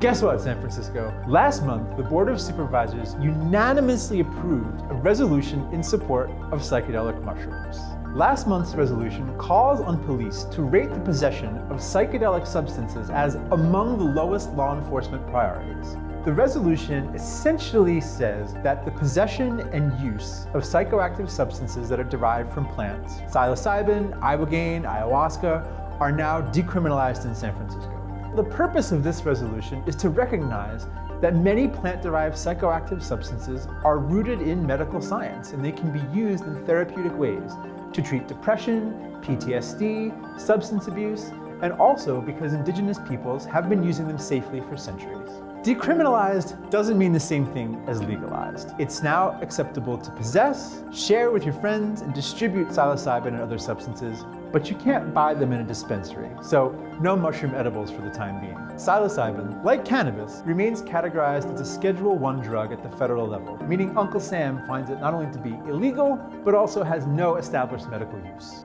Guess what, San Francisco? Last month, the Board of Supervisors unanimously approved a resolution in support of psychedelic mushrooms. Last month's resolution calls on police to rate the possession of psychedelic substances as among the lowest law enforcement priorities. The resolution essentially says that the possession and use of psychoactive substances that are derived from plants, psilocybin, ibogaine, ayahuasca, are now decriminalized in San Francisco. The purpose of this resolution is to recognize that many plant-derived psychoactive substances are rooted in medical science and they can be used in therapeutic ways to treat depression, PTSD, substance abuse, and also because indigenous peoples have been using them safely for centuries. Decriminalized doesn't mean the same thing as legalized. It's now acceptable to possess, share with your friends, and distribute psilocybin and other substances, but you can't buy them in a dispensary, so no mushroom edibles for the time being. Psilocybin, like cannabis, remains categorized as a Schedule 1 drug at the federal level, meaning Uncle Sam finds it not only to be illegal, but also has no established medical use.